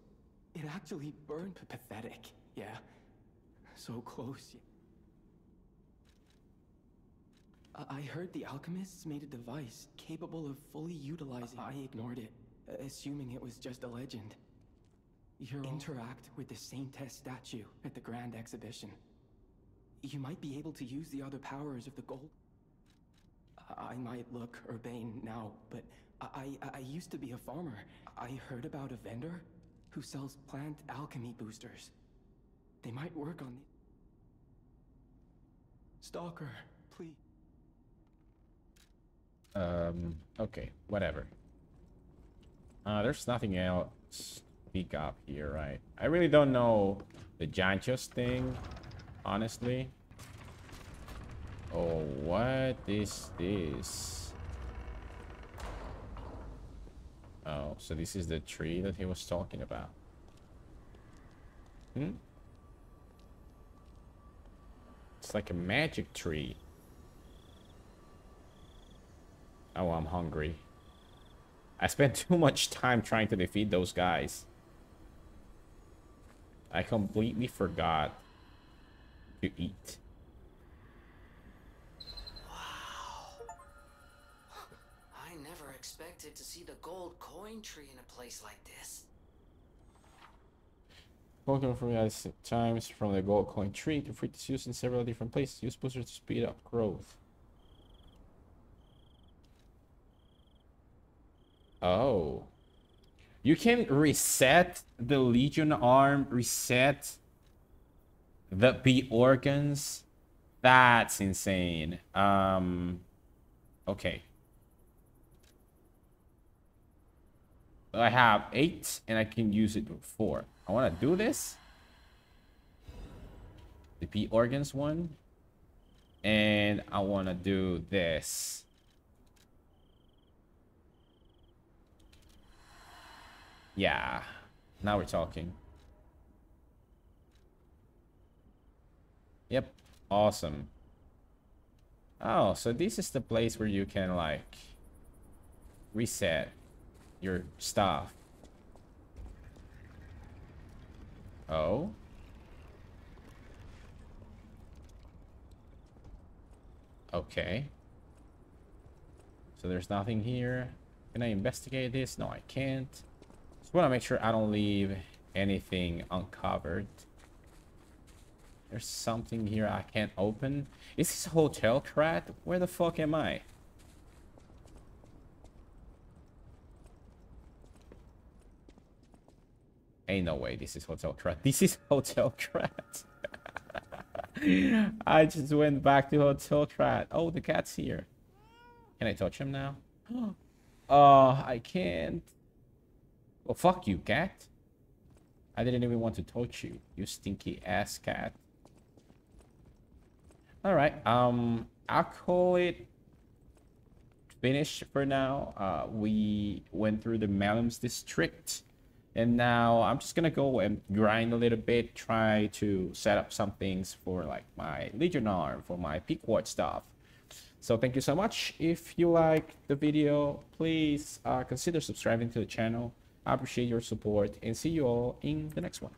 It actually burned. P- pathetic. Yeah. So close. I heard the alchemists made a device capable of fully utilizing. I ignored it, uh, assuming it was just a legend. You'll interact with the Saintess statue at the Grand Exhibition. You might be able to use the other powers of the gold. I might look urbane now, but I, I, I used to be a farmer. I heard about a vendor who sells plant alchemy boosters. They might work on the... Stalker. Um, okay, whatever. Uh, there's nothing else speak up here, right? I really don't know the Janchos thing, honestly. Oh, what is this? Oh, so this is the tree that he was talking about. Hmm? It's like a magic tree. Oh, I'm hungry. I spent too much time trying to defeat those guys. I completely forgot to eat. Wow. I never expected to see the gold coin tree in a place like this. Pokemon from the times from the gold coin tree to free its use in several different places. Use boosters to speed up growth. Oh. You can reset the Legion arm, reset the P organs. That's insane. Um okay. I have eight and I can use it with four. I want to do this. The P organs one. And I want to do this. Yeah. Now we're talking. Yep. Awesome. Oh, so this is the place where you can like reset your stuff. Oh. Okay. So there's nothing here. Can I investigate this? No, I can't. Want to make sure I don't leave anything uncovered. There's something here I can't open. Is this Hotel Krat? Where the fuck am I? Ain't no way this is Hotel Krat. This is Hotel Krat. I just went back to Hotel Krat. Oh, the cat's here. Can I touch him now? Oh, I can't. Well, fuck you, cat. I didn't even want to touch you, you stinky ass cat. Alright, um, I'll call it finished for now. Uh, we went through the Malums district. And now I'm just gonna go and grind a little bit, try to set up some things for like my Legion arm, for my Pequot stuff. So thank you so much. If you like the video, please uh, consider subscribing to the channel. I appreciate your support and see you all in the next one.